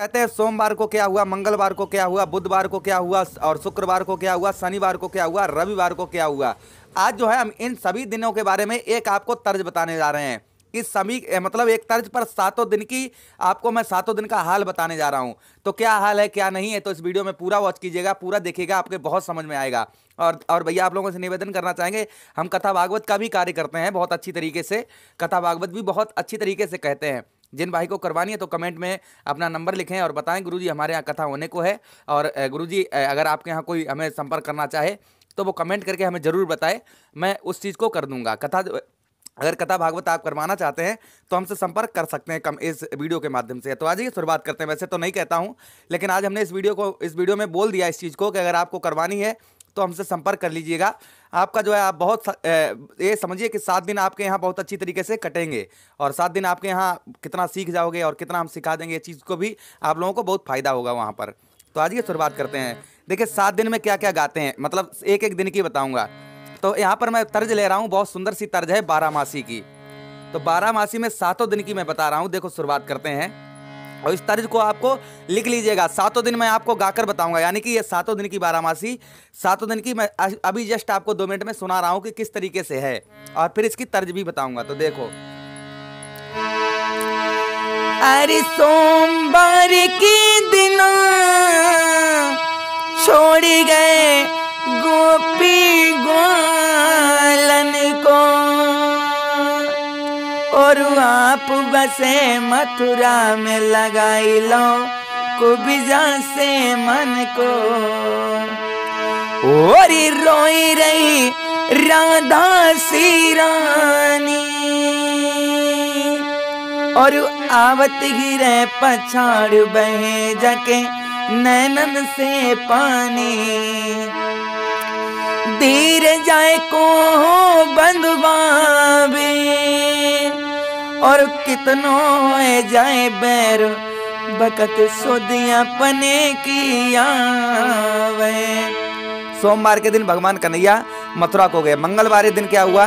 कहते हैं, सोमवार को क्या हुआ, मंगलवार को क्या हुआ, बुधवार को क्या हुआ, और शुक्रवार को क्या हुआ, शनिवार को क्या हुआ, रविवार को क्या हुआ। आज जो है, हम इन सभी दिनों के बारे में एक आपको तर्ज बताने जा रहे हैं। इस सभी मतलब एक तर्ज पर सातों दिन की आपको मैं सातों दिन का हाल बताने जा रहा हूँ। तो क्या हाल है, क्या नहीं है तो इस वीडियो में पूरा वॉच कीजिएगा, पूरा देखिएगा, आपके बहुत समझ में आएगा। और और भैया, आप लोगों से निवेदन करना चाहेंगे, हम कथा भागवत का भी कार्य करते हैं बहुत अच्छी तरीके से, कथा भागवत भी बहुत अच्छी तरीके से कहते हैं। जिन भाई को करवानी है तो कमेंट में अपना नंबर लिखें और बताएँ। गुरुजी, हमारे यहाँ कथा होने को है और गुरुजी अगर आपके यहाँ कोई हमें संपर्क करना चाहे तो वो कमेंट करके हमें ज़रूर बताए। मैं उस चीज़ को कर दूँगा। कथा, अगर कथा भागवत आप करवाना चाहते हैं तो हमसे संपर्क कर सकते हैं कम, इस वीडियो के माध्यम से। तो आज ही शुरुआत करते हैं। वैसे तो नहीं कहता हूँ, लेकिन आज हमने इस वीडियो को, इस वीडियो में बोल दिया इस चीज़ को कि अगर आपको करवानी है तो हमसे संपर्क कर लीजिएगा। आपका जो है, आप बहुत ये समझिए कि सात दिन आपके यहाँ बहुत अच्छी तरीके से कटेंगे और सात दिन आपके यहाँ कितना सीख जाओगे और कितना हम सिखा देंगे ये चीज़ को भी आप लोगों को बहुत फ़ायदा होगा वहाँ पर। तो आज ये शुरुआत करते हैं। देखिए, सात दिन में क्या क्या गाते हैं? मतलब एक एक दिन की बताऊँगा। तो यहाँ पर मैं तर्ज ले रहा हूँ, बहुत सुंदर सी तर्ज है बारह मासी की। तो बारह मासी में सातों दिन की मैं बता रहा हूँ। देखो, शुरुआत करते हैं। और इस तर्ज को आपको लिख लीजिएगा। सातों दिन मैं आपको गाकर बताऊँगा, यानी कि ये सातों दिन की बारामासी, सातों दिन की मैं अभी जस्ट आपको दो मिनट में सुना रहा हूँ कि किस तरीके से है। और फिर इसकी तर्ज भी बताऊँगा तो देखो। अरे सोमवार के दिन छोड़ गए गोपी ग्वालन को। और आप बसे मथुरा में लगाई लो कुबिजा से मन को। और रोई रही राधा सी रानी और आवत गिरे पछाड़ बहे जके नैनन से पानी। धीर जाए को बंधुबावे और कितनो जाए बैर बकत सुदिया पने की आवे। सोमवार के दिन भगवान कन्हैया मथुरा को गए। मंगलवार दिन क्या हुआ?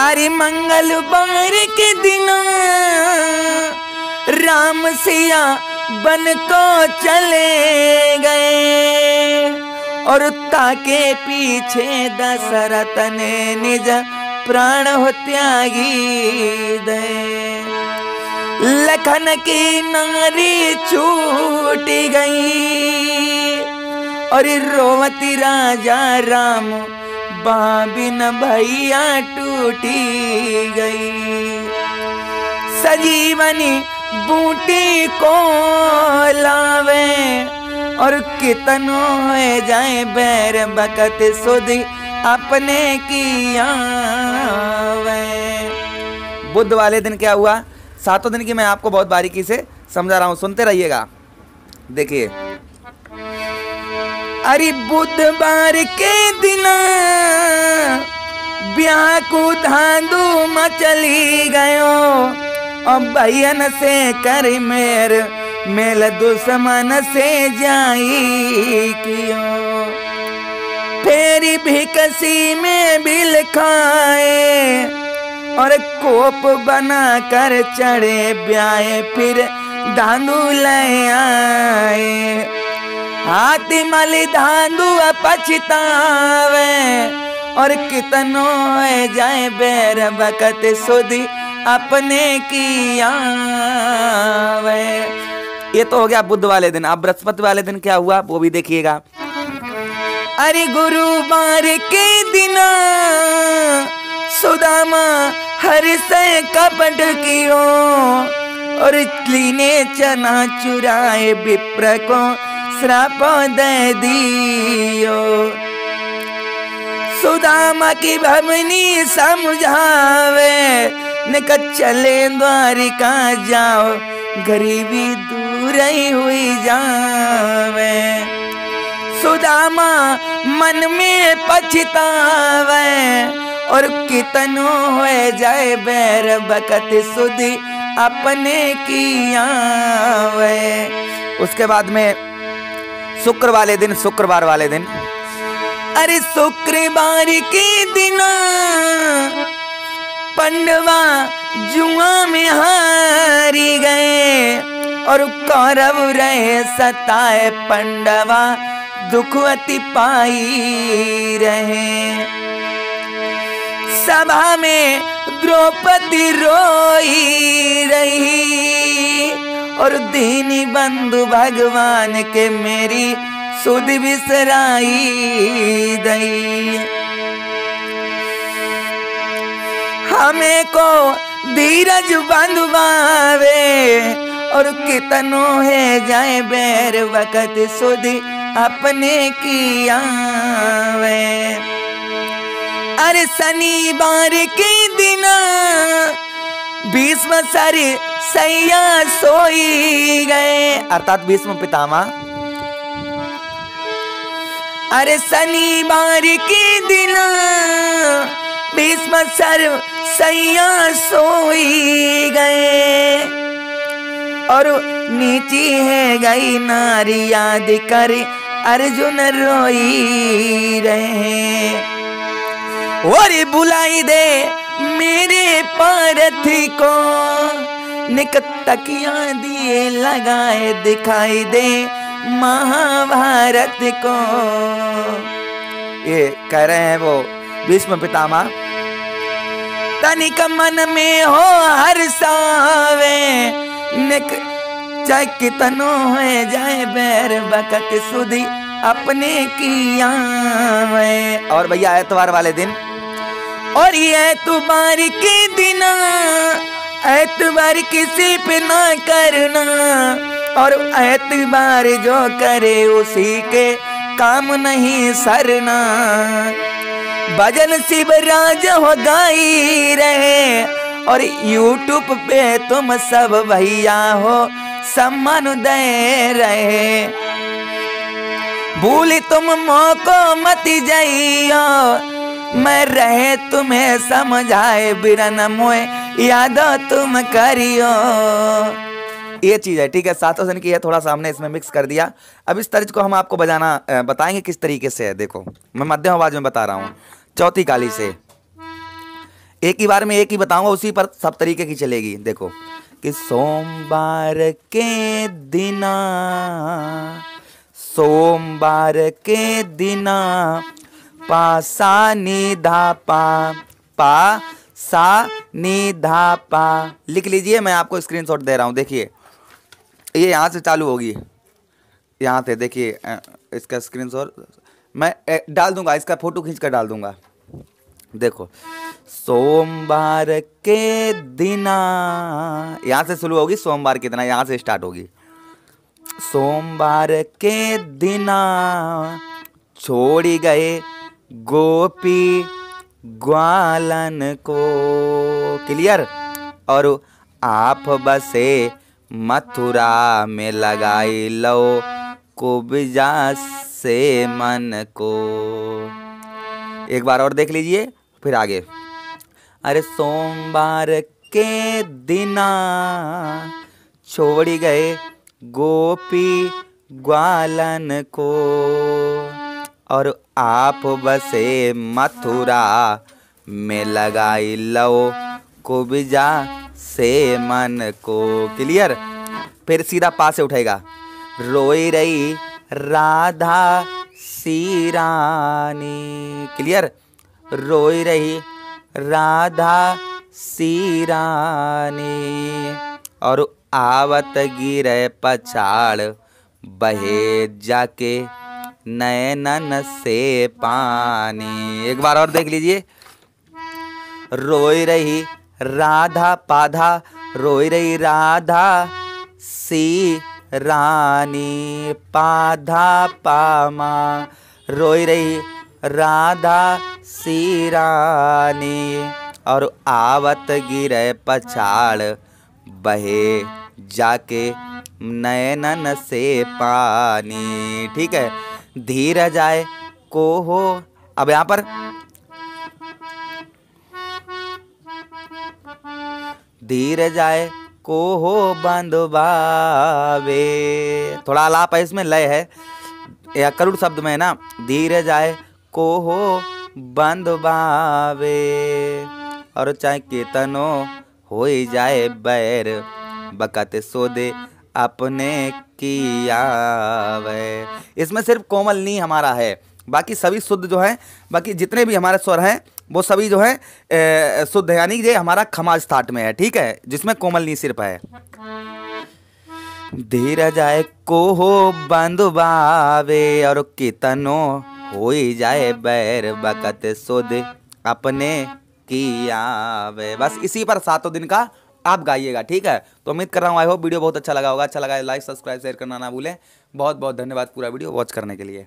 अरे मंगलवार के दिन राम सिया बन को चले गए, और ताके पीछे दशरथ ने निज प्राण हो त्यागी दे। लखन की नारी छूट गई। और रोवती राजा राम बाबिन भैया टूटी गई। सजीवनी बूटी को लावे। और कितनो जाए बैर बकत सुधी अपने किया बुध वाले दिन क्या हुआ? सातों दिन की मैं आपको बहुत बारीकी से समझा रहा हूँ। सुनते रहिएगा। देखिए। अरे बुधवार के दिन ब्याह को धांधू मचली गयो। और भैयन से कर मेर, मेल दुश्मन से जाई कियो। फेरी भी कसी में बिल खाए और कोप बना कर चढ़े ब्याए, फिर धांधू ले आए। हाथी मली धांधु पछतावे और कितनो जाए बैर बकत सुधी अपने की आवे। ये तो हो गया बुध वाले दिन, अब बृहस्पति वाले दिन क्या हुआ वो भी देखिएगा। अरे गुरु बार के दिन सुदामा हर से कपट कियो। और ने चना चुराए विप्र को श्राप दे दियो। सुदामा की भवनी समझावे निकट चले द्वारिका जाओ, गरीबी दूर ही हुई जावे। सुदामा मन में पछतावे और कितनो है जाए बैर बकत सुधी अपने की आवे। उसके बाद में शुक्र वाले दिन, शुक्रवार वाले दिन। अरे शुक्रवार के दिन पंडवा जुआ में हारी गए और कौरव रहे सताए पंडवा। दुखवती पाई रहे। सभा में द्रौपदी रोई रही। और दीनी बंधु भगवान के मेरी सुध बिसराई दई हमें को धीरज बंधुबावे और कितनो है जाए बैर वक़्त सुधी अपने किया वे अरे शनिवार के दिन भीष्म सर सैया सोई गए। अर्थात भीष्म पितामा अरे शनिवार के दिन भीष्म सर सैया सोई गए। और नीची है गई नारी याद कर अर्जुन रोई रहे। और बुलाई दे मेरे पारथी को। निक तकिया दिए लगाए दिखाई दे महाभारत को। ये कह रहे हैं वो भीष्म पितामह। तनिक मन में हो हर सावे। निक चाहे कितनो है, जाए बैर बकत सुधी अपने किया और भैया एतवार वाले दिन। और ये एतबार के दिन एतबार किसी पे ना करना। और एतबार जो करे उसी के काम नहीं सरना। भजन शिवराज हो गाई रहे, और यूट्यूब पे तुम सब भैया हो। सम्मान दे रहे। भूल तुम मोको मत जाइयो। मैं रहे तुम्हें समझाए बिरन मोए याद तुम करियो। ये चीज़ है, ठीक है, सातों सन की है, थोड़ा सा हमने इसमें मिक्स कर दिया। अब इस तर्ज को हम आपको बजाना बताएँगे किस तरीके से है, देखो। मैं मध्यम आवाज़ में बता रहा हूँ, चौथी काली से। एक ही बार में एक ही बताऊँगा, उसी पर सब तरीके की चलेगी, देखो। कि सोमवार के दिना, सोमवार के दिना पा पासा निधा पा पा सा निधा पा। लिख लीजिए, मैं आपको स्क्रीनशॉट दे रहा हूँ, देखिए। ये यहाँ से चालू होगी। यहाँ से देखिए इसका स्क्रीनशॉट मैं डाल दूँगा, इसका फ़ोटो खींच कर डाल दूँगा। देखो, सोमवार के दिना, यहाँ से शुरू होगी, सोमवार के दिना, यहाँ से स्टार्ट होगी। सोमवार के दिना, छोड़ी गए गोपी ग्वालन को। क्लियर और आप बसे मथुरा में लगाई लो कुब्जा से मन को। एक बार और देख लीजिए। फिर आगे। अरे सोमवार के दिना छोड़ी गए गोपी ग्वालन को। और आप बसे मथुरा में लगाई लो कुब्जा से मन को। क्लियर? फिर सीधा पास से उठेगा रोई रही राधा सीरानी क्लियर? रोई रही राधा सीरानी। और आवत गिरे पछाड़, बहे जाके नैनन से पानी। एक बार और देख लीजिए। रोई रही राधा पाधा, रोई रही राधा सी रानी पाधा पामा, रोई रही राधा सी रानी और आवत गिरे पछाड़ बहे जाके नैनन से पानी। ठीक है, धीर जाए को हो अब यहाँ पर। धीर जाए को हो बंधुबावे। थोड़ा आलाप है इसमें, लय है। या करुड़ शब्द में है ना। धीर जाए को हो बंधुबावे। और चाहे केतनो हो जाए बैर बकत सोदे अपने किया इसमें सिर्फ़ कोमल नहीं हमारा है, बाकी सभी शुद्ध जो है, बाकी जितने भी हमारे स्वर हैं, वो सभी जो है शुद्ध यानी ये हमारा खमाज थाट में है, ठीक है? जिसमें कोमल नी सिर्फ़ है। धीर जाए को हो बंधुबावे, और कितनो हो जाए बैर बकत सुध अपने किया वे बस इसी पर सातों दिन का आप गाइएगा ठीक है? तो उम्मीद कर रहा हूँ आई होप वीडियो बहुत अच्छा लगा होगा। अच्छा लगा लाइक सब्सक्राइब शेयर करना ना भूलें। बहुत बहुत धन्यवाद पूरा वीडियो वॉच करने के लिए।